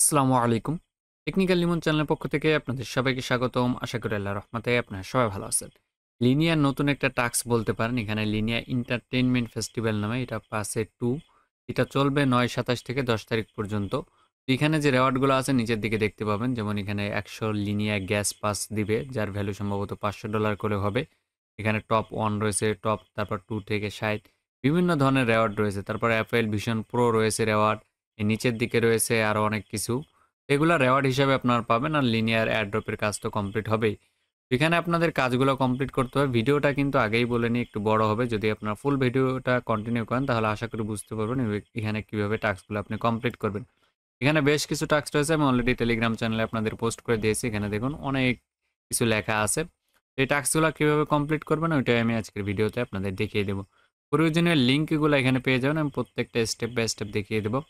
আসসালামু আলাইকুম। টেকনিক্যাল লিমন চ্যানেলের পক্ষ থেকে আপনাদের সবাইকে স্বাগতম। আশা করি আল্লাহ রহমতে আপনারা সবাই ভালো আছেন। লিনিয়ার নতুন একটা টাস্ক বলতে পারেন, এখানে লিনিয়া এন্টারটেইনমেন্ট ফেস্টিভ্যাল নামে এটা পাসে টু। এটা চলবে নয় সাতাশ থেকে দশ তারিখ পর্যন্ত। এখানে যে রেওয়ার্ডগুলো আছে নিচের দিকে দেখতে পাবেন, যেমন এখানে একশো লিনিয়া গ্যাস পাস দিবে, যার ভ্যালু সম্ভবত পাঁচশো ডলার করে হবে। এখানে টপ ওয়ান রয়েছে, টপ, তারপর টু থেকে ষাট। বিভিন্ন ধরনের রেওয়ার্ড রয়েছে, তারপর অ্যাপেল ভিশন প্রো রয়েছে রেওয়ার্ড। এর নিচের দিকে রয়েছে আরও অনেক কিছু। এগুলো রেওয়ার্ড হিসাবে আপনারা পাবেন আর লিনিয়ার অ্যাড্রপের কাজ তো কমপ্লিট হবেই। এখানে আপনাদের কাজগুলো কমপ্লিট করতে হবে। ভিডিওটা কিন্তু আগেই বলে নিই, একটু বড় হবে। যদি আপনারা ফুল ভিডিওটা কন্টিনিউ করেন, তাহলে আশা করি বুঝতে পারবেন এখানে কীভাবে টাস্কগুলো আপনি কমপ্লিট করবেন। এখানে বেশ কিছু টাস্ক রয়েছে। আমি অলরেডি টেলিগ্রাম চ্যানেলে আপনাদের পোস্ট করে দিয়েছি। এখানে দেখুন অনেক কিছু লেখা আছে। এই টাস্কগুলো কীভাবে কমপ্লিট করবেন, ওইটাই আমি আজকের ভিডিওতে আপনাদের দেখিয়ে দেবো। প্রয়োজনীয় লিঙ্কগুলো এখানে পেয়ে যাবেন। আমি প্রত্যেকটা স্টেপ বাই স্টেপ দেখিয়ে দেবো।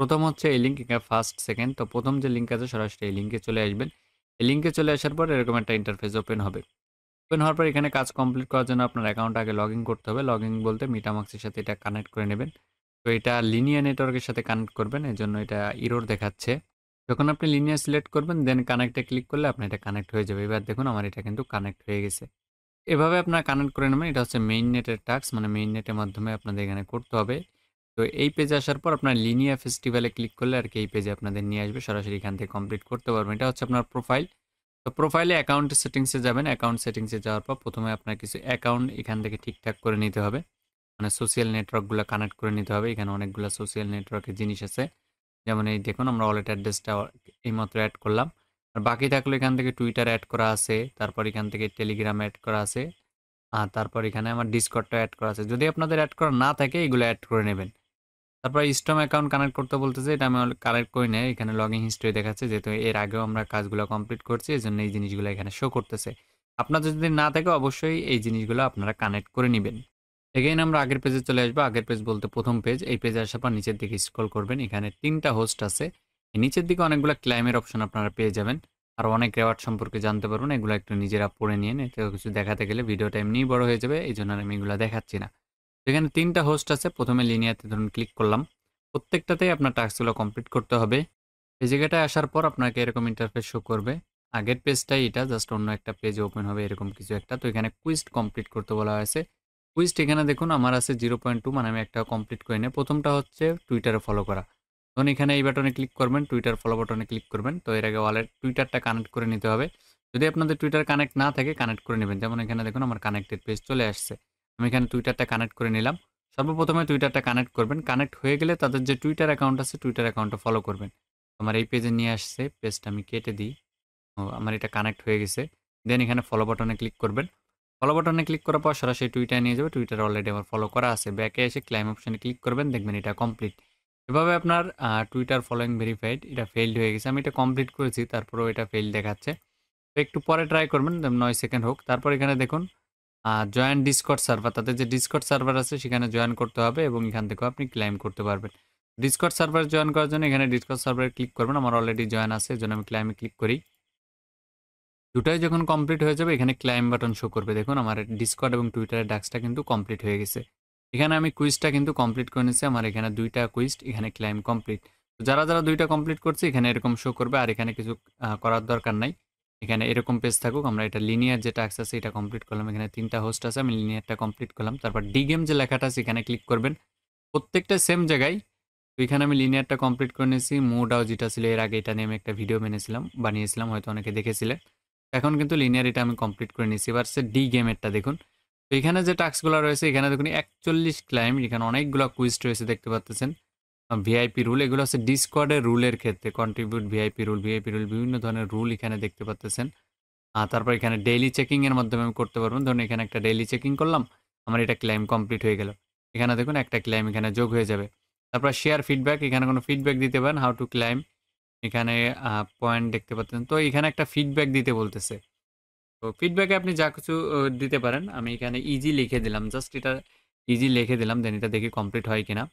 প্রথম হচ্ছে এই লিঙ্ক ফার্স্ট সেকেন্ড তো প্রথম যে লিঙ্ক আছে সরাসরি এই লিঙ্কে চলে আসবেন। এই লিঙ্কে চলে আসার পর এরকম একটা ইন্টারফেস ওপেন হবে। ওপেন হওয়ার পর এখানে কাজ কমপ্লিট করার জন্য আপনার অ্যাকাউন্ট আগে লগ করতে হবে। লগ বলতে মিটামাক্সের সাথে এটা কানেক্ট করে নেবেন। তো এটা লিনিয়া নেটওয়ার্কের সাথে কানেক্ট করবেন এই জন্য এটা ইরোর দেখাচ্ছে। যখন আপনি লিনিয়া সিলেক্ট করবেন দেন কানেক্টে ক্লিক করলে আপনার এটা কানেক্ট হয়ে যাবে। এবার দেখুন আমার এটা কিন্তু কানেক্ট হয়ে গেছে। এভাবে আপনার কানেক্ট করে নেবেন। এটা হচ্ছে মেইন নেটের টাস্ক মানে মেইন নেটের মাধ্যমে আপনাদের এখানে করতে হবে। তো এই পেজে আসার পর আপনার লিনিয়া ফেস্টিভ্যালে ক্লিক করলে আর কি এই পেজে আপনাদের নিয়ে আসবে। সরাসরি এখান থেকে কমপ্লিট করতে পারবেন। এটা হচ্ছে আপনার প্রোফাইল তো প্রোফাইলে অ্যাকাউন্ট সেটিংসে যাবেন। অ্যাকাউন্ট সেটিংসে যাওয়ার পর প্রথমে আপনার কিছু অ্যাকাউন্ট এখান থেকে ঠিকঠাক করে নিতে হবে। মানে সোশ্যাল নেটওয়ার্কগুলো কানেক্ট করে নিতে হবে। এখানে অনেকগুলো সোশ্যাল নেটওয়ার্কের জিনিস আছে। যেমন এই দেখুন, আমরা ওয়ালেট অ্যাড্রেসটা এইমাত্র অ্যাড করলাম। আর বাকি থাকলে এখান থেকে টুইটার অ্যাড করা আছে। তারপর এখান থেকে টেলিগ্রাম অ্যাড করা আছে। আর তারপর এখানে আমার ডিসকর্ডটা অ্যাড করা আছে। যদি আপনাদের অ্যাড করা না থাকে, এগুলো অ্যাড করে নেবেন। তারপর স্টম অ্যাকাউন্ট কানেক্ট করতে বলতেছে, এটা আমি কানেক্ট করি না এখানে লগ ইন হিস্ট্রি দেখাচ্ছে, যেহেতু এর আগেও আমরা কাজগুলো কমপ্লিট করছি এই জন্য এই জিনিসগুলো এখানে শো করতেছে। আপনাদের যদি না থাকে, অবশ্যই এই জিনিসগুলো আপনারা কানেক্ট করে নেবেন। এগেইন আমরা আগের পেজে চলে আসব, আগের পেজ বলতে প্রথম পেজ এই পেজে আসার পর নিচের দিকে স্ক্রল করবেন, এখানে তিনটা হোস্ট আছে। নিচের দিকে অনেকগুলো ক্লাইমের অপশন আপনারা পেয়ে যাবেন, আর অনেক রেওয়ার্ড সম্পর্কে জানতে পারবেন, এগুলো একটু নিজেরা পড়ে নিয়ে, এতে কিছু দেখাতে গেলে ভিডিওটা এমনিই বড় হয়ে যাবে এই জন্য আমি এগুলো দেখাচ্ছি না। এখানে তিনটা হোস্ট আছে, প্রথমে লিনিয়াতে ধরুন ক্লিক করলাম। প্রত্যেকটাতেই আপনার টাস্কগুলো কমপ্লিট করতে হবে। এই জায়গাটায় আসার পর আপনাকে এরকম ইন্টারফেস শো করবে। আগের পেজটাই এটা জাস্ট অন্য একটা পেজ ওপেন হবে, এরকম কিছু একটা। তো এখানে কুইস্ট কমপ্লিট করতে বলা হয়েছে। কুইস্ট এখানে দেখুন, আমার আছে জিরো পয়েন্ট টু মানে আমি একটা কমপ্লিট করে নিই প্রথমটা হচ্ছে টুইটারে ফলো করা। তখন এখানে এই বাটনে ক্লিক করবেন টুইটার ফলো বাটনে ক্লিক করবেন। তো এর আগে ওয়ালেট টুইটারটা কানেক্ট করে নিতে হবে। যদি আপনাদের টুইটার কানেক্ট না থাকে কানেক্ট করে নেবেন। যেমন এখানে দেখুন, আমার কানেক্টেড পেজ চলে আসছে। আমি এখানে টুইটারটা কানেক্ট করে নিলাম। সর্বপ্রথমে টুইটারটা কানেক্ট করবেন। কানেক্ট হয়ে গেলে তাদের যে টুইটার অ্যাকাউন্ট আছে টুইটার অ্যাকাউন্টটা ফলো করবেন। আমার এই পেজে নিয়ে আসছে পেজটা আমি কেটে দিই। ও, আমার এটা কানেক্ট হয়ে গেছে। দেন এখানে ফলো বাটনে ক্লিক করবেন। ফলো বাটনে ক্লিক করার পর সরাসরি টুইটার নিয়ে যাবে। টুইটার অলরেডি আমার ফলো করা আছে। ব্যাকে এসে ক্লাইম অপশনে ক্লিক করবেন। দেখবেন এটা কমপ্লিট এভাবে আপনার টুইটার ফলোয়িং ভেরিফাইড এটা ফেইল্ড হয়ে গেছে। আমি এটা কমপ্লিট করেছি, তারপরেও এটা ফেইল দেখাচ্ছে। তো একটু পরে ট্রাই করবেন নয় সেকেন্ড হোক। তারপর এখানে দেখুন জয়েন ডিসকট সার্ভার তাদের যে ডিসকট সার্ভার আছে সেখানে জয়েন করতে হবে এবং এখান থেকেও আপনি ক্লাইম করতে পারবেন। ডিসকট সার্ভার জয়েন করার জন্য এখানে ডিসকট সার্ভারে ক্লিক করবেন, আমার অলরেডি জয়েন আছে, এজন্য আমি ক্লাইমে ক্লিক করি। দুটাই যখন কমপ্লিট হয়ে যাবে, এখানে ক্লাইম বাটন শো করবে। দেখুন, আমার ডিসকট এবং টুইটারের ডাক্সটা কিন্তু কমপ্লিট হয়ে গেছে। এখানে আমি কুইজটা কিন্তু কমপ্লিট করে নিয়েছি, আমার এখানে দুইটা কুইজ এখানে ক্লাইম কমপ্লিট যারা যারা দুইটা কমপ্লিট করছে, এখানে এরকম শো করবে, আর এখানে কিছু করার দরকার নাই। এখানে এরকম পেজ থাকুক, আমরা এটা লিনিয়ার যে টাস্ক আছে, এটা কমপ্লিট করলাম। এখানে তিনটা হোস্ট আছে, আমি লিনিয়ারটা কমপ্লিট করলাম। তারপর ডি গেম যে লেখাটা আছে, এখানে ক্লিক করবেন। প্রত্যেকটা সেম জায়গায়, তো এখানে আমি লিনিয়ারটা কমপ্লিট করে নিয়েছি। মুডাও যেটা ছিল, এর আগে এটা নিয়ে আমি একটা ভিডিও মেনেছিলাম বানিয়েছিলাম, হয়তো অনেকে দেখেছিলেন। এখন কিন্তু লিনিয়ার এটা আমি কমপ্লিট করে নিয়েছি। এবার সে ডি গেমেরটা দেখুন। তো এখানে যে টাস্কগুলো রয়েছে, এখানে দেখুন, একচল্লিশ ক্লাইম এখানে অনেকগুলো কুইজ রয়েছে, দেখতে পাচ্ছেন ভিআইপি রুল এগুলো হচ্ছে ডিসকর্ডের রুলের ক্ষেত্রে contribute VIP rule VIP rule বিভিন্ন ধরনের রুল এখানে দেখতে পাচ্ছেন আর তারপর এখানে ডেইলি চেকিংয়ের মাধ্যমে আমি করতে পারবেন ধরুন, এখানে একটা ডেইলি চেকিং করলাম, আমার এটা ক্লাইম কমপ্লিট হয়ে গেল। এখানে দেখুন, একটা ক্লাইম এখানে যোগ হয়ে যাবে। তারপর শেয়ার ফিডব্যাক এখানে কোনো ফিডব্যাক দিতে পারেন হাউ টু ক্লাইম এখানে পয়েন্ট দেখতে পাচ্ছেন। তো এখানে একটা ফিডব্যাক দিতে বলতেছে। তো ফিডব্যাকে আপনি যা কিছু দিতে পারেন, আমি এখানে ইজি লিখে দিলাম জাস্ট এটা ইজি লিখে দিলাম দেন এটা দেখি কমপ্লিট হয় কিনা।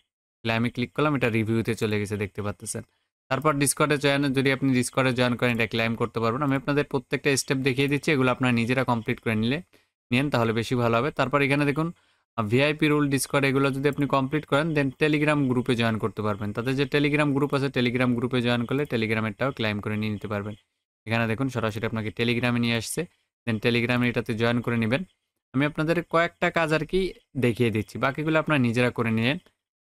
ক্লাইমে ক্লিক করলাম, এটা রিভিউতে চলে গেছে, দেখতে পাচ্ছেন তারপর ডিসকর্ডে জয়েন যদি আপনি ডিসকর্ডে জয়েন করেন, এটা ক্লাইম করতে পারবেন। আমি আপনাদের প্রত্যেকটা স্টেপ দেখিয়ে দিচ্ছি, এগুলো আপনারা নিজেরা কমপ্লিট করে নিলে নিন তাহলে বেশি ভালো হবে। তারপর এখানে দেখুন ভিআইপি রুল ডিসকর্ড এগুলো যদি আপনি কমপ্লিট করেন দেন টেলিগ্রাম গ্রুপে জয়েন করতে পারবেন। তাদের যে টেলিগ্রাম গ্রুপ আছে টেলিগ্রাম গ্রুপে জয়েন করলে টেলিগ্রামেরটাও ক্লাইম করে নিয়ে নিতে পারবেন। এখানে দেখুন, সরাসরি আপনাকে টেলিগ্রামে নিয়ে আসছে দেন টেলিগ্রামে এটাতে জয়েন করে নেবেন। আমি আপনাদের কয়েকটা কাজ আর কি দেখিয়ে দিচ্ছি, বাকিগুলো আপনারা নিজেরা করে নিলেন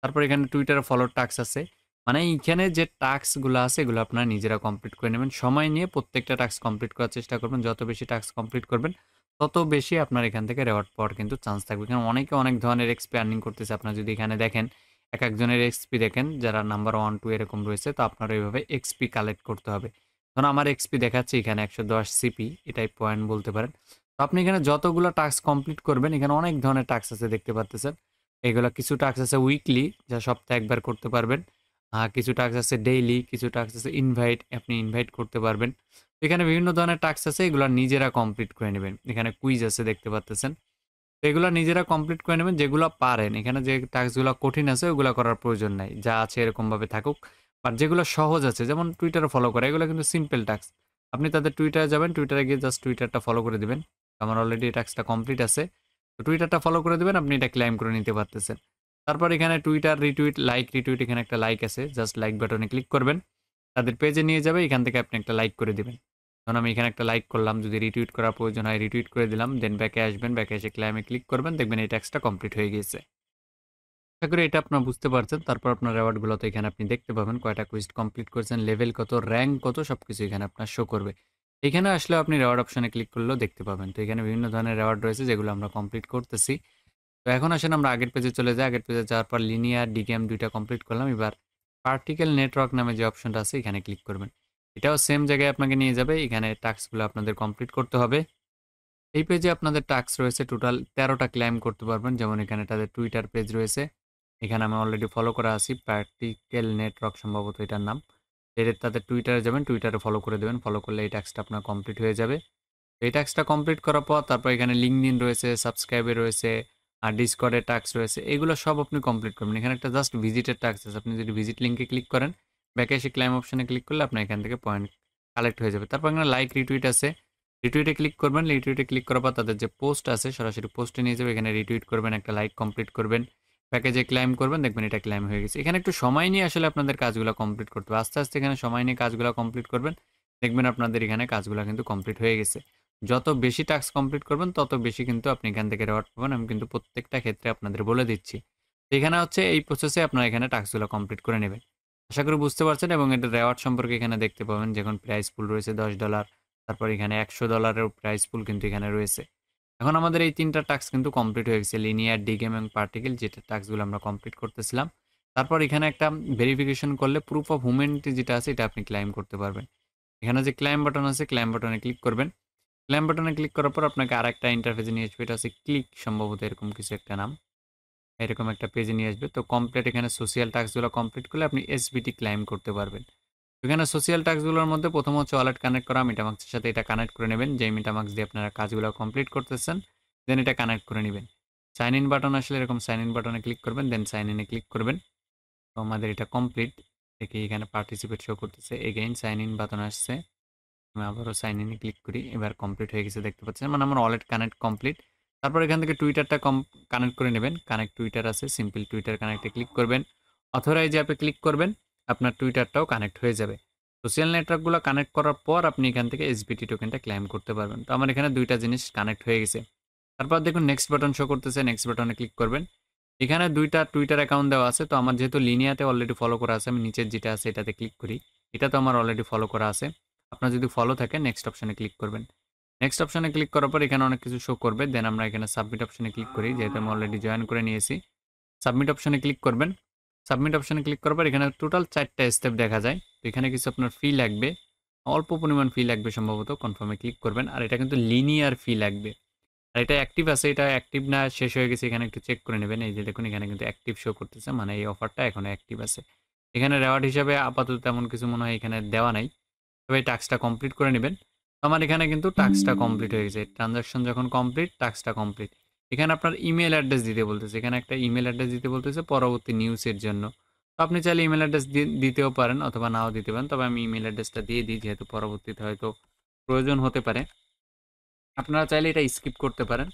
তারপর এখানে টুইটারে ফলোর টাক্স আছে। মানে এইখানে যে টাস্কগুলো আছে, এগুলো আপনারা নিজেরা কমপ্লিট করে নেবেন। সময় নিয়ে প্রত্যেকটা টাস্ক কমপ্লিট করার চেষ্টা করবেন। যত বেশি টাস্ক কমপ্লিট করবেন, তত বেশি আপনার এখান থেকে রেওয়ার্ড পাওয়ার কিন্তু চান্স থাকবে। কারণ অনেকে অনেক ধরনের এক্সপি আর্নিং করতেছে। আপনার যদি এখানে দেখেন, এক একজনের এক্সপি দেখেন, যারা নাম্বার ওয়ান টু এরকম রয়েছে, তো আপনার এইভাবে এক্সপি কালেক্ট করতে হবে। ধরুন আমার এক্সপি দেখাচ্ছে এখানে একশো দশ সিপি এটাই পয়েন্ট বলতে পারেন। তো আপনি এখানে যতগুলো টাস্ক কমপ্লিট করবেন, এখানে অনেক ধরনের টাস্ক আছে দেখতে পাচ্ছেন এগুলো কিছু টাস্ক আছে উইকলি যা সপ্তাহে একবার করতে পারবেন। আর কিছু টাস্ক আছে ডেইলি কিছু টাস্ক আছে ইনভাইট আপনি ইনভাইট করতে পারবেন। এখানে বিভিন্ন ধরনের টাস্ক আছে, এগুলো নিজেরা কমপ্লিট করে নেবেন। এখানে কুইজ আছে, দেখতে পাচ্ছেন তো এগুলো নিজেরা কমপ্লিট করে নেবেন, যেগুলো পারেন। এখানে যে টাস্কগুলো কঠিন আছে, ওগুলো করার প্রয়োজন নাই। যা আছে এরকমভাবে থাকুক। আর যেগুলো সহজ আছে, যেমন টুইটারে ফলো করা, এগুলো কিন্তু সিম্পল টাস্ক আপনি তাদের টুইটারে যাবেন টুইটারে গিয়ে জাস্ট টুইটারটা ফলো করে দিবেন। আমার অলরেডি টাস্কটা কমপ্লিট আছে। তো টুইটারটা ফলো করে দেবেন, আপনি এটা ক্লাইম করে নিতে পারতেছেন। তারপর এখানে টুইটার রিটুইট লাইক রিটুইট এখানে একটা লাইক আছে জাস্ট লাইক বাটনে ক্লিক করবেন। তাদের পেজে নিয়ে যাবে, এখান থেকে আপনি একটা লাইক করে দিবেন। ধরুন আমি এখানে একটা লাইক করলাম, যদি রিটুইট করার প্রয়োজন হয় রিটুইট করে দিলাম দেন ব্যাকে আসবেন ব্যাকে এসে ক্লাইমে ক্লিক করবেন, দেখবেন এই ট্যাক্সটা কমপ্লিট হয়ে গিয়েছে। আশা করি এটা আপনার বুঝতে পারছেন। তারপর আপনার রেওয়ার্ডগুলো তো এখানে আপনি দেখতে পাবেন, কয়টা কুইজ কমপ্লিট করেছেন লেভেল কত র্যাঙ্ক কত সব কিছু এখানে আপনার শো করবে। এখানে আসলে আপনি রেওয়ার্ড অপশনে ক্লিক করলেও দেখতে পাবেন। তো এখানে বিভিন্ন ধরনের রেওয়ার্ড রয়েছে যেগুলো আমরা কমপ্লিট করতেছি। তো এখন আসেন আমরা আগের পেজে চলে যাই। আগের পেজে যাওয়ার পর লিনিয়ার ডিগেম দুইটা কমপ্লিট করলাম। এবার পার্টিকেল নেটওয়ার্ক নামে যে অপশনটা আছে এখানে ক্লিক করবেন। এটাও সেম জায়গায় আপনাকে নিয়ে যাবে। এখানে টাস্কগুলো আপনাদের কমপ্লিট করতে হবে। এই পেজে আপনাদের টাস্ক রয়েছে টোটাল তেরোটা ক্লাইম করতে পারবেন। যেমন এখানে তাদের টুইটার পেজ রয়েছে। এখানে আমি অলরেডি ফলো করা আছি। পার্টিকেল নেটওয়ার্ক সম্ভবত এটার নাম। এদের তাদের টুইটারে যাবেন টুইটারে ফলো করে দেবেন। ফলো করলে এই টাস্কটা আপনার কমপ্লিট হয়ে যাবে। এই টাস্কটা কমপ্লিট করার পর তারপর এখানে লিঙ্কডিন রয়েছে সাবস্ক্রাইবে রয়েছে, আর ডিসকর্ডের টাস্ক রয়েছে। এগুলো সব আপনি কমপ্লিট করবেন। এখানে একটা জাস্ট ভিজিটের টাস্ক আছে। আপনি যদি ভিজিট লিঙ্কে ক্লিক করেন ব্যাকে এসে ক্লাইম অপশানে ক্লিক করলে আপনার এখান থেকে পয়েন্ট কালেক্ট হয়ে যাবে। তারপর এখানে লাইক রিটুইট আছে। রিটুইটে ক্লিক করবেন। রিটুইটে ক্লিক করার পর তাদের যে পোস্ট আছে, সরাসরি পোস্টে নিয়ে যাবে। এখানে রিটুইট করবেন, একটা লাইক কমপ্লিট করবেন। প্যাকেজে ক্লাইম করবেন, দেখবেন এটা ক্লাইম হয়ে গেছে। এখানে একটু সময় নিয়ে আসলে আপনাদের কাজগুলো কমপ্লিট করতে হবে। আস্তে আস্তে এখানে সময় নিয়ে কাজগুলো কমপ্লিট করবেন, দেখবেন আপনাদের এখানে কাজগুলো কিন্তু কমপ্লিট হয়ে গেছে। যত বেশি টাস্ক কমপ্লিট করবেন, তত বেশি কিন্তু আপনি এখান থেকে রেওয়ার্ড পাবেন। আমি কিন্তু প্রত্যেকটা ক্ষেত্রে আপনাদের বলে দিচ্ছি। এখানে হচ্ছে এই প্রসেসে আপনারা এখানে টাস্কগুলো কমপ্লিট করে নেবেন। আশা করি বুঝতে পারছেন এবং এটা রেওয়ার্ড সম্পর্কে এখানে দেখতে পাবেন, যখন প্রাইস পুল রয়েছে দশ ডলার তারপর এখানে একশো ডলারের প্রাইস পুল কিন্তু এখানে রয়েছে। এখন আমাদের এই তিনটা টাস্ক কিন্তু কমপ্লিট হয়ে গেছে লিনিয়ার ডিগেম এবং পার্টিকেল যেটা টাস্কগুলো আমরা কমপ্লিট করতেছিলাম। তারপর এখানে একটা ভেরিফিকেশন করলে প্রুফ অফ হুমেন্টি যেটা আছে এটা আপনি ক্লাইম করতে পারবেন। এখানে যে ক্লাইম বাটন আছে ক্লাইম বাটনে ক্লিক করবেন। ক্লাইম বাটনে ক্লিক করার পর আপনাকে আর একটা ইন্টারফেসে নিয়ে আসবে, এটা হচ্ছে ক্লিক সম্ভবত এরকম কিছু একটা নাম। এরকম একটা পেজে নিয়ে আসবে। তো কমপ্লিট এখানে সোশিয়াল টাস্কগুলো কমপ্লিট করলে আপনি এসবিটি ক্লাইম করতে পারবেন। এখানে সোশিয়াল টাস্কগুলোর মধ্যে প্রথম হচ্ছে ওয়ালেট কানেক্ট করা মিটামাক্সের সাথে এটা কানেক্ট করে নেবেন। যে মিটামাক্স দিয়ে আপনারা কাজগুলো কমপ্লিট করতেছেন দেন এটা কানেক্ট করে নেবেন। সাইন ইন বাটন আসলে এরকম সাইন ইন বাটনে ক্লিক করবেন দেন সাইন ইনে ক্লিক করবেন। তো আমাদের এটা কমপ্লিট দেখি এখানে পার্টিসিপেট শো করতেছে। এগেইন সাইন ইন বাটন আসছে। আমি আবারও সাইন ইনে ক্লিক করি। এবার কমপ্লিট হয়ে গেছে দেখতে পাচ্ছেন। মানে আমার ওয়ালেট কানেক্ট কমপ্লিট তারপর এখান থেকে টুইটারটা কম কানেক্ট করে নেবেন। কানেক্ট টুইটার আছে সিম্পল টুইটার কানেক্টে ক্লিক করবেন। অথরাইজ অ্যাপে ক্লিক করবেন। আপনার টুইটারটাও কানেক্ট হয়ে যাবে। সোশ্যাল নেটওয়ার্কগুলো কানেক্ট করার পর আপনি এখান থেকে এসবিটি টোকেনটা ক্লাইম করতে পারবেন। তো আমার এখানে দুইটা জিনিস কানেক্ট হয়ে গেছে। তারপর দেখুন নেক্সট বাটন শো করতেছে নেক্সট বাটনে ক্লিক করবেন। এখানে দুইটা টুইটার অ্যাকাউন্ট দেওয়া আছে। তো আমার যেহেতু লিনিয়াতে অলরেডি ফলো করা আছে, আমি নিচের যেটা আছে এটাতে ক্লিক করি। এটা তো আমার অলরেডি ফলো করা আছে। আপনার যদি ফলো থাকে নেক্সট অপশনে ক্লিক করবেন। নেক্সট অপশনে ক্লিক করার পর এখানে অনেক কিছু শো করবে। দেন আমরা এখানে সাবমিট অপশানে ক্লিক করি, যেহেতু আমি অলরেডি জয়েন করে নিয়েছি। সাবমিট অপশানে ক্লিক করবেন। সাবমিট অপশনে ক্লিক করার পর এখানে টোটাল চারটা স্টেপ দেখা যায়। তো এখানে কিছু আপনার ফি লাগবে। অল্প পরিমাণ ফি লাগবে সম্ভবত কনফার্মে ক্লিক করবেন। আর এটা কিন্তু লিনিয়ার ফি লাগবে। আর এটা অ্যাক্টিভ আছে, এটা অ্যাক্টিভ না, শেষ হয়ে গেছে, এখানে একটু চেক করে নেবেন। এই যে দেখুন, এখানে কিন্তু অ্যাক্টিভ শো করতেছে মানে এই অফারটা এখনও অ্যাক্টিভ আছে। এখানে রেওয়ার্ড হিসাবে আপাতত তেমন কিছু মনে হয় এখানে দেওয়া নাই। তবে এই টাস্কটা কমপ্লিট করে নেবেন। আমার এখানে কিন্তু টাস্কটা কমপ্লিট হয়ে গেছে। ট্রানজাকশন যখন কমপ্লিট টাস্কটা কমপ্লিট এখানে আপনার ইমেল অ্যাড্রেস দিতে বলতেছে। এখানে একটা ইমেল অ্যাড্রেস দিতে বলতেছে পরবর্তী নিউজের জন্য। তো আপনি চাইলে ইমেল অ্যাড্রেস দিতেও পারেন অথবা নাও দিতে পারেন। তবে আমি ইমেল অ্যাড্রেসটা দিয়ে দিই, যেহেতু পরবর্তীতে হয়তো প্রয়োজন হতে পারে। আপনারা চাইলে এটা স্কিপ করতে পারেন।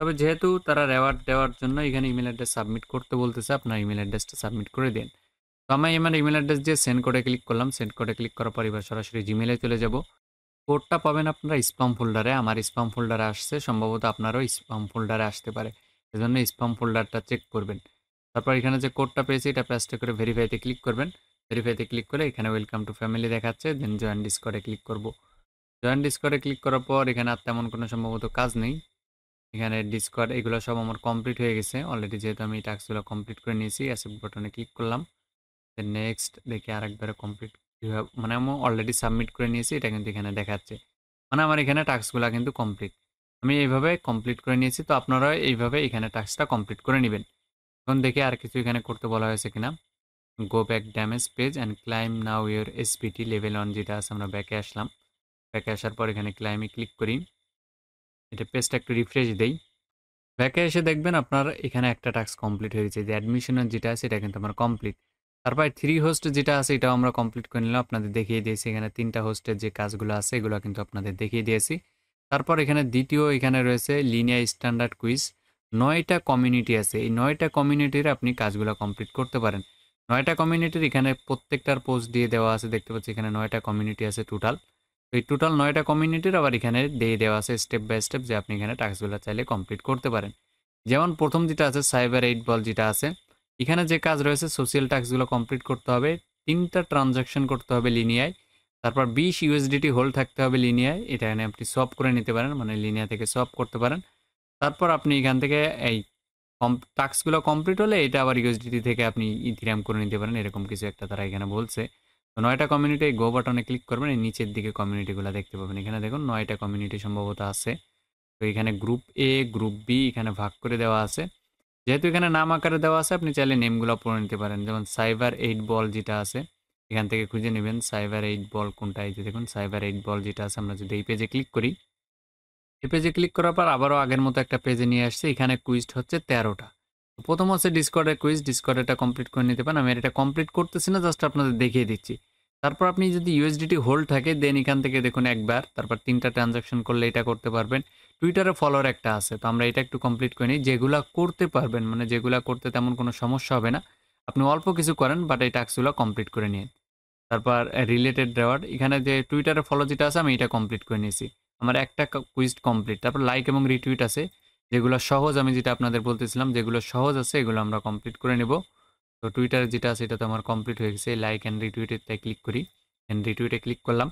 তবে যেহেতু তারা রেওয়ার্ড দেওয়ার জন্য এখানে ইমেল অ্যাড্রেস সাবমিট করতে বলতেছে, আপনার ইমেল অ্যাড্রেসটা সাবমিট করে দিন। তো আমি আমার ইমেল অ্যাড্রেস দিয়ে সেন্ড করে ক্লিক করলাম। সেন্ড করে ক্লিক করার পর এবার সরাসরি জিমেলে চলে যাব। কোডটা পাবেন আপনারা স্পাম ফোল্ডারে আমার স্পাম ফোল্ডারে আসছে, সম্ভবত আপনারও স্পাম ফোল্ডারে আসতে পারে। এজন্য স্পাম ফোল্ডারটা চেক করবেন। তারপর এখানে যে কোডটা পেয়েছি, এটা পেস্ট করে ভেরিফাইতে ক্লিক করবেন। ভেরিফাইতে ক্লিক করে এখানে ওয়েলকাম টু ফ্যামিলি দেখাচ্ছে দেন জয়েন ডিসকরে ক্লিক করব। জয়েন ডিসকরে ক্লিক করার পর এখানে আর তেমন কোনো সম্ভবত কাজ নেই। এখানে ডিসকর্ড এগুলো সব আমার কমপ্লিট হয়ে গেছে। অলরেডি যেহেতু আমি টাস্কগুলো কমপ্লিট করে নিয়েছি অ্যাসেপ্ট বাটনে ক্লিক করলাম। দেন নেক্সট দেখি আরেকবারে কমপ্লিট মানে আমি অলরেডি সাবমিট করে নিয়েছি, এটা কিন্তু এখানে দেখাচ্ছে। মানে আমার এখানে টাস্কগুলো কিন্তু কমপ্লিট আমি এইভাবে কমপ্লিট করে নিয়েছি, তো আপনারা এইভাবে এখানে টাস্কটা কমপ্লিট করে নেবেন। এখন দেখি আর কিছু এখানে করতে বলা হয়েছে কিনা। Go back damage page and claim now your SPT level one যেটা আছে, আমরা ব্যাকে আসলাম। ব্যাকে আসার পর এখানে ক্লাইমে ক্লিক করি। এটা পেজটা একটু রিফ্রেশ দেই। ব্যাকে এসে দেখবেন আপনার এখানে একটা টাস্ক কমপ্লিট হয়ে গেছে। যে অ্যাডমিশনের যেটা আছে এটা কিন্তু আমার কমপ্লিট তারপর থ্রি হোস্ট যেটা আছে, এটাও আমরা কমপ্লিট করে নিলাম। আপনাদের দেখিয়ে দিয়েছি। এখানে তিনটা হোস্টের যে কাজগুলো আছে, এগুলো কিন্তু আপনাদের দেখিয়ে দিয়েছি। তারপর এখানে দ্বিতীয় এখানে রয়েছে লিনিয়া স্ট্যান্ডার্ড কুইজ নয়টা কমিউনিটি আছে। এই নয়টা কমিউনিটির আপনি কাজগুলো কমপ্লিট করতে পারেন। নয়টা কমিউনিটির এখানে প্রত্যেকটার পোস্ট দিয়ে দেওয়া আছে। দেখতে পাচ্ছি এখানে নয়টা কমিউনিটি আছে টোটাল তো এই টোটাল নয়টা কমিউনিটির আবার এখানে দিয়ে দেওয়া আছে স্টেপ বাই স্টেপ যে আপনি এখানে টাস্কগুলো চাইলে কমপ্লিট করতে পারেন। যেমন প্রথম যেটা আছে সাইবার এইট বল যেটা আছে এখানে যে কাজ রয়েছে সোশ্যাল টাস্কগুলো কমপ্লিট করতে হবে, তিনটা ট্রানজাকশন করতে হবে লিনিয়ায় তারপর বিশ ইউএসডিটি হোল্ড থাকতে হবে লিনিয়ায় এটা এখানে আপনি সব করে নিতে পারেন মানে লিনিয়া থেকে সব করতে পারেন। তারপর আপনি এখান থেকে এই কম টাস্কগুলো কমপ্লিট হলে এটা আবার ইউএসডিটি থেকে আপনি ইথিরাম করে নিতে পারেন, এরকম কিছু একটা তারা এখানে বলছে। তো নয়টা কমিউনিটি গো বাটনে ক্লিক করবেন, এই নিচের দিকে কমিউনিটিগুলো দেখতে পাবেন। এখানে দেখুন, নয়টা কমিউনিটি সম্ভবত আছে। তো এখানে গ্রুপ এ গ্রুপ বি এখানে ভাগ করে দেওয়া আছে। যেহেতু এখানে নাম আকারে দেওয়া আছে, আপনি চাইলে নেমগুলো পড়ে নিতে পারেন। যেমন সাইবার এইট বল যেটা আছে, এখান থেকে খুঁজে নেবেন সাইবার এইট বল কোনটা। এই যে দেখুন, সাইবার এইট বল যেটা আছে, আমরা যদি এই পেজে ক্লিক করি, এই পেজে ক্লিক করার পর আবারও আগের মতো একটা পেজে নিয়ে আসছে। এখানে কুইজড হচ্ছে তেরোটা। প্রথম হচ্ছে ডিসকর্ডের কুইজ ডিসকর্ডেটা কমপ্লিট করে নিতে পারেন। আমি এটা কমপ্লিট করতেছি না জাস্ট আপনাদের দেখিয়ে দিচ্ছি। তারপর আপনি যদি ইউএসডিটি হোল্ড থাকে দেন এখান থেকে দেখুন একবার, তারপর তিনটা ট্রানজাকশন করলে এটা করতে পারবেন। টুইটারে ফলোয়ার একটা আছে, তো আমরা এটা একটু কমপ্লিট করে নিই। যেগুলা করতে পারবেন মানে যেগুলা করতে তেমন কোনো সমস্যা হবে না। আপনি অল্প কিছু করেন বাট এই টাস্কগুলো কমপ্লিট করে নিন। তারপর রিলেটেড রেওয়ার্ড এখানে যে টুইটারে ফলো যেটা আছে, আমি এটা কমপ্লিট করে নিয়েছি। আমার একটা কুইজ কমপ্লিট তারপর লাইক এবং রিটুইট আছে, যেগুলো সহজ, আমি যেটা আপনাদের বলতেছিলাম, যেগুলো সহজ আছে, এগুলো আমরা কমপ্লিট করে নেব। তো টুইটারে যেটা আছে, এটা তো আমার কমপ্লিট হয়ে গেছে। লাইক অ্যান্ড রিটুইটে ক্লিক করি। অ্যান্ড রিটুইটে ক্লিক করলাম।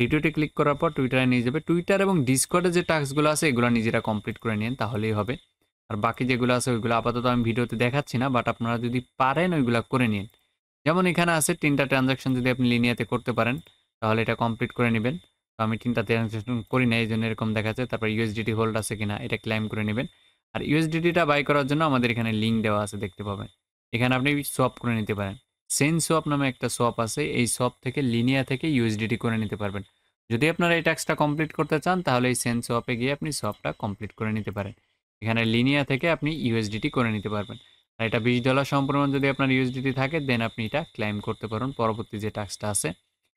রিটুইটে ক্লিক করার পর টুইটারে নিয়ে যাবে। টুইটার এবং ডিসকর্ডে যে টাস্কগুলো আছে, এগুলো নিজেরা কমপ্লিট করে নিন, তাহলেই হবে। আর বাকি যেগুলো আছে, ওইগুলো আপাতত আমি ভিডিওতে দেখাচ্ছি না, বাট আপনারা যদি পারেন, ওইগুলো করে নিন। যেমন এখানে আছে তিনটা ট্রানজাকশন যদি আপনি লিনিয়াতে করতে পারেন, তাহলে এটা কমপ্লিট করে নেবেন। তো আমি তিনটা ট্রানজাকশন করি না এই জন্য এরকম দেখাচ্ছে। তারপর ইউএসডিটি হোল্ড আছে কিনা, এটা ক্লাইম করে নেবেন। আর ইউএসডিটিটা বাই করার জন্য আমাদের এখানে লিঙ্ক দেওয়া আছে, দেখতে পাবেন। এখানে আপনি সোয়াপ করে নিতে পারেন। সেন সোয়াপ নামে একটা সোয়াপ আছে, এই সোয়াপ থেকে লিনিয়া থেকে ইউএসডিটি করে নিতে পারবেন। যদি আপনারা এই ট্যাক্সটা কমপ্লিট করতে চান, তাহলে এই সেন সোয়াপে গিয়ে আপনি সোয়াপটা কমপ্লিট করে নিতে পারেন। এখানে লিনিয়া থেকে আপনি ইউএসডিটি করে নিতে পারবেন। আর এটা বিশ ডলার সম্পূর্ণ যদি আপনার ইউএসডিটি থাকে দেন আপনি এটা ক্লাইম করতে পারেন পরবর্তী যে টাস্কটা আছে,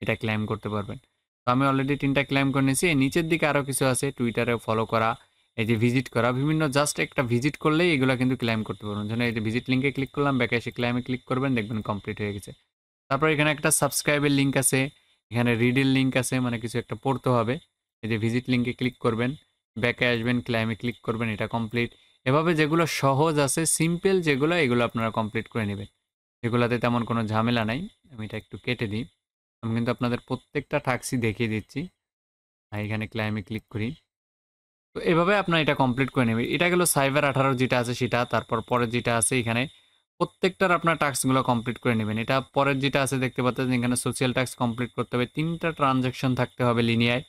এটা ক্লাইম করতে পারবেন। তো আমি অলরেডি তিনটা ক্লাইম করে নিয়েছি। নিচের দিকে আরও কিছু আছে টুইটারে ফলো করা এই যে ভিজিট করা, বিভিন্ন জাস্ট একটা ভিজিট করলেই এগুলো কিন্তু ক্লাইম করতে পারবেন। যেন এই যে ভিজিট লিঙ্কে ক্লিক করলাম ব্যাকে এসে ক্লাইমে ক্লিক করবেন, দেখবেন কমপ্লিট হয়ে গেছে। তারপর এখানে একটা সাবস্ক্রাইবের লিঙ্ক আছে, এখানে রিডের লিঙ্ক আছে মানে কিছু একটা পড়তে হবে। এই যে ভিজিট লিঙ্কে ক্লিক করবেন ব্যাকে আসবেন ক্লাইমে ক্লিক করবেন, এটা কমপ্লিট এভাবে যেগুলো সহজ আছে সিম্পল যেগুলো, এগুলো আপনারা কমপ্লিট করে নেবেন। এগুলোতে তেমন কোনো ঝামেলা নাই, আমি এটা একটু কেটে দিই। আমি কিন্তু আপনাদের প্রত্যেকটা টাক্সি দেখিয়ে দিচ্ছি। এখানে ক্লাইমে ক্লিক করি। তো এভাবে আপনার এটা কমপ্লিট করে নেবেন এটা গেলো সাইবার আঠারো যেটা আছে সেটা, তারপর পরের যেটা আছে এখানে, প্রত্যেকটার আপনার টাস্কগুলো কমপ্লিট করে নেবেন। এটা পরের যেটা আছে দেখতে পাচ্ছেন, এখানে সোশ্যাল ট্যাক্স কমপ্লিট করতে হবে। তিনটা ট্রানজ্যাকশন থাকতে হবে লিনিয়ায়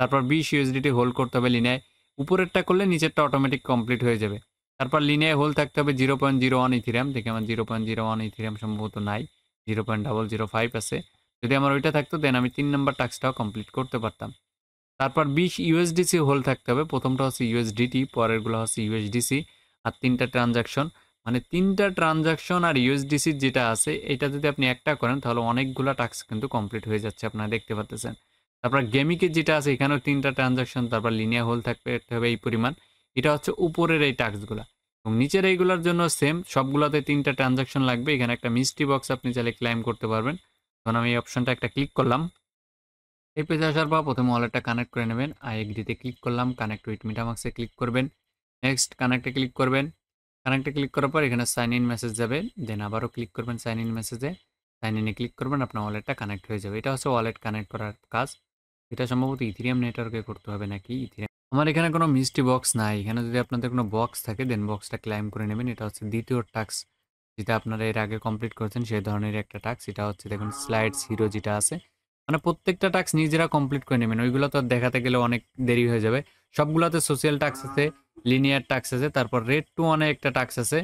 তারপর বিশ ইউএসডিটি হোল্ড করতে হবে লিনিয়ায় উপরেরটা করলে নিচেরটা অটোমেটিক কমপ্লিট হয়ে যাবে। তারপর লিনিয়ায় হোল্ড থাকতে হবে zero point zero one Ethereum দেখে আমার zero point zero one Ethereum সম্ভবত নাই zero point double zero five আছে। যদি আমার ওইটা থাকতো দেন আমি তিন নম্বর টাস্কটাও কমপ্লিট করতে পারতাম। তারপর বিশ ইউএসডিসি হোল্ড থাকতে হবে। প্রথমটা হচ্ছে ইউএসডিটি পরেরগুলো হচ্ছে ইউএসডিসি আর তিনটা ট্রানজাকশন মানে তিনটা ট্রানজাকশন আর ইউএসডিসির যেটা আছে, এটা যদি আপনি একটা করেন, তাহলে অনেকগুলো টাস্ক কিন্তু কমপ্লিট হয়ে যাচ্ছে, আপনারা দেখতে পাচ্ছেন তারপর গেমিকের যেটা আছে, এখানেও তিনটা ট্রানজাকশন তারপর লিনিয়া হোল থাকতে হবে এই পরিমাণ। এটা হচ্ছে উপরের এই টাস্কগুলা এবং নিচের এইগুলোর জন্য সেম সবগুলোতে তিনটা ট্রানজাকশন লাগবে। এখানে একটা মিষ্টি বক্স আপনি চাইলে ক্লাইম করতে পারবেন। তখন আমি এই অপশনটা একটা ক্লিক করলাম। এই পেজে আসার পর প্রথমে ওয়ালেটটা কানেক্ট করে নেবেন। আই এগ্রিতে ক্লিক করলাম কানেক্ট উইথ মিটামাক্সে ক্লিক করবেন। নেক্সট কানেক্টে ক্লিক করবেন। কানেক্টে ক্লিক করার পর এখানে সাইন ইন মেসেজ যাবে। দেন আবারও ক্লিক করবেন সাইন ইন মেসেজে সাইন ইনে ক্লিক করবেন, আপনার ওয়ালেটটা কানেক্ট হয়ে যাবে। এটা হচ্ছে ওয়ালেট কানেক্ট করার কাজ। এটা সম্ভবত ইথিরিয়াম নেটওয়ার্কে করতে হবে নাকি? ইথিরিয়াম আমার এখানে কোনো মিষ্টি বক্স নাই। এখানে যদি আপনাদের কোনো বক্স থাকে দেন বক্সটা ক্লাইম করে নেবেন। এটা হচ্ছে দ্বিতীয় টাস্ক যেটা আপনারা এর আগে কমপ্লিট করেছেন, সেই ধরনের একটা টাস্ক এটা হচ্ছে দেখুন স্লাইডস হিরো যেটা আছে মানে প্রত্যেকটা টাস্ক নিজেরা কমপ্লিট করে নেবেন। ওইগুলো তো দেখাতে গেলে অনেক দেরি হয়ে যাবে। সবগুলোতে সোশ্যাল টাস্ক আছে লিনিয়ার টাস্ক আছে, তারপর রেড টু ওয়ানে একটা টাস্ক আছে।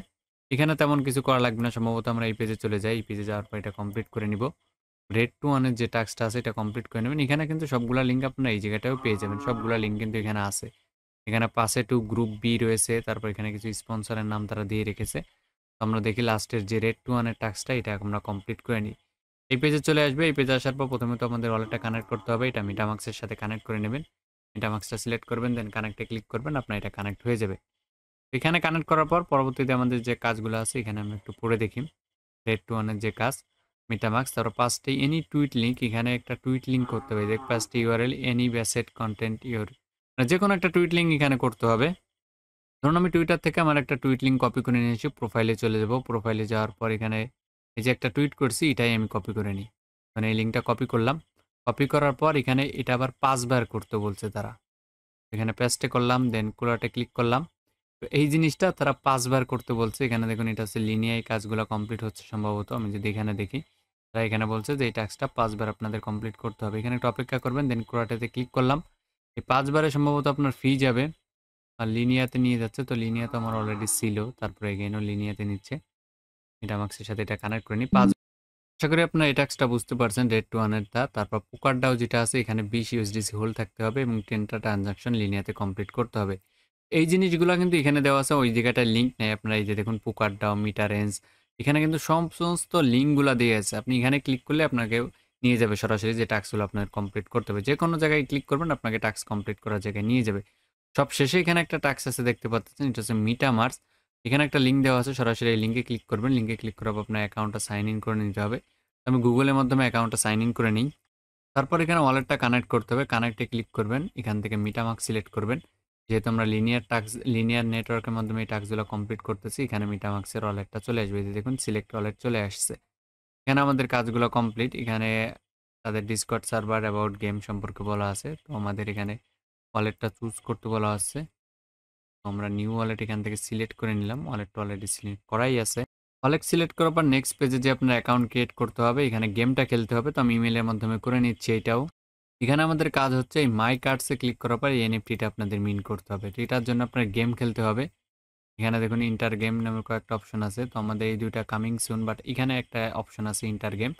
এখানে তেমন কিছু করা লাগবে না, সম্ভবত আমরা এই পেজে চলে যাই, এই পেজে যাওয়ার পর এটা কমপ্লিট করে নিব। রেড টু ওয়ানের যে টাস্কটা আছে, এটা কমপ্লিট করে নেবেন। এখানে কিন্তু সবগুলা লিঙ্ক আপনারা এই জায়গাটাও পেয়ে যাবেন। সবগুলা লিঙ্ক কিন্তু এখানে আছে। এখানে পাশে টু গ্রুপ বি রয়েছে, তারপর এখানে কিছু স্পন্সরের নাম তারা দিয়ে রেখেছে। আমরা দেখি লাস্টের যে রেড টু ওয়ানের টাস্কটা এটা আমরা কমপ্লিট করে নিই। এই পেজে চলে আসবে। এই পেজে আসার পর প্রথমে তো আমাদের ওয়ালেটটা কানেক্ট করতে হবে। এটা মিটামাক্সের সাথে কানেক্ট করে নেবেন। মিটামাক্সটা সিলেক্ট করবেন দেন কানেক্টে ক্লিক করবেন, আপনার এটা কানেক্ট হয়ে যাবে। এখানে কানেক্ট করার পর পরবর্তীতে আমাদের যে কাজগুলো আছে, এখানে আমরা একটু পড়ে দেখি। রেড টু ওয়ানের যে কাজ মিটামাক্স তারপর পাঁচটি এনি টুইট লিঙ্ক এখানে একটা টুইট লিঙ্ক করতে হবে। দেখ পাঁচটি ইউআরএল এনি ব্যাসেট কন্টেন্ট ইউর যে কোনো একটা টুইট লিঙ্ক এখানে করতে হবে। ধরুন আমি টুইটার থেকে আমার একটা টুইট লিঙ্ক কপি করে নিয়েছি প্রোফাইলে চলে যাব। প্রোফাইলে যাওয়ার পর এখানে এই যে একটা টুইট করছি, এটাই আমি কপি করে নিই। মানে এই লিঙ্কটা কপি করলাম। কপি করার পর এখানে এটা আবার পাঁচবার করতে বলছে তারা। এখানে পেস্টে করলাম দেন কুলাটে ক্লিক করলাম। তো এই জিনিসটা তারা পাঁচবার করতে বলছে। এখানে দেখুন, এটা হচ্ছে লিনিয়াই কাজগুলো কমপ্লিট হচ্ছে সম্ভবত। আমি যদি এখানে দেখি, তারা এখানে বলছে যে, এই টাস্কটা পাঁচবার আপনাদের কমপ্লিট করতে হবে। এখানে একটু অপেক্ষা করবেন দেন কুরাটাতে ক্লিক করলাম। এই পাঁচবারে সম্ভবত আপনার ফি যাবে। আর লিনিয়াতে নিয়ে যাচ্ছে। তো লিনিয়া তো আমার অলরেডি ছিল। তারপরে এগেইনও লিনিয়াতে নিচ্ছে। এটা আমাক্সের সাথে এটা কানেক্ট করে নিই পাঁচ আশা করি আপনার এই টাক্সটা বুঝতে পারছেন রেড টু। ওয়ানেরটা তারপর পুকারটাও যেটা আছে এখানে বিশ ইউএসডিসি হোল থাকতে হবে এবং টেনটা ট্রানজাকশন লিনিয়াতে কমপ্লিট করতে হবে। এই জিনিসগুলো কিন্তু এখানে দেওয়া আছে ওই জায়গাটায় লিঙ্ক নেই। আপনারা এই যে দেখুন পুকারটাও মিটার রেঞ্জ এখানে কিন্তু সমস্ত লিঙ্কগুলো দিয়ে আছে। আপনি এখানে ক্লিক করলে আপনাকে নিয়ে যাবে সরাসরি যে টাস্কগুলো আপনার কমপ্লিট করতে হবে। যে কোনো জায়গায় ক্লিক করবেন আপনাকে টাস্ক কমপ্লিট করার জায়গায় নিয়ে যাবে। সব শেষে এখানে একটা টাস্ক আছে দেখতে পাচ্ছেন এটা হচ্ছে মিটা মার্স এখানে একটা লিঙ্ক দেওয়া আছে, সরাসরি এই লিঙ্কে ক্লিক করবেন। লিঙ্কে ক্লিক করার আপনার অ্যাকাউন্টটা সাইন ইন করে নিতে হবে। আমি গুগলের মাধ্যমে অ্যাকাউন্টটা সাইন ইন করে নিই। তারপর এখানে ওয়ালেটটা কানেক্ট করতে হবে। কানেক্টে ক্লিক করবেন। এখান থেকে মিটামার্ক সিলেক্ট করবেন। যেহেতু আমরা লিনিয়ার টাক্স লিনিয়ার নেটওয়ার্কের মাধ্যমে এই টাস্কগুলো কমপ্লিট করতেছি, এখানে মিটামার্কসের ওয়ালেটটা চলে আসবে। দেখুন সিলেক্ট ওয়ালেট চলে আসছে। এখানে আমাদের কাজগুলো কমপ্লিট এখানে তাদের ডিসকট সার্ভার অ্যাবাউট গেম সম্পর্কে বলা আছে। তো আমাদের এখানে ওয়ালেটটা চুজ করতে বলা আছে। আমরা নিউ ওয়ালেট এখান থেকে সিলেক্ট করে নিলাম। ওয়ালেটটা অলরেডি সিলেক্ট করাই আছে। ওয়ালেট সিলেক্ট করার পর নেক্সট পেজে যে আপনার অ্যাকাউন্ট ক্রিয়েট করতে হবে, এখানে গেমটা খেলতে হবে, তো আমি ইমেলের মাধ্যমে করে নিচ্ছি এটাও। এখানে আমাদের কাজ হচ্ছে এই মাই কার্ডসে ক্লিক করার পর এই এনএফটিটা আপনাদের মিন করতে হবে। তো এটার জন্য আপনার গেম খেলতে হবে। এখানে দেখুন ইন্টার গেম নামে কয়েকটা অপশন আছে। তো আমাদের এই দুইটা কামিং সুন বাট এখানে একটা অপশন আছে ইন্টার গেম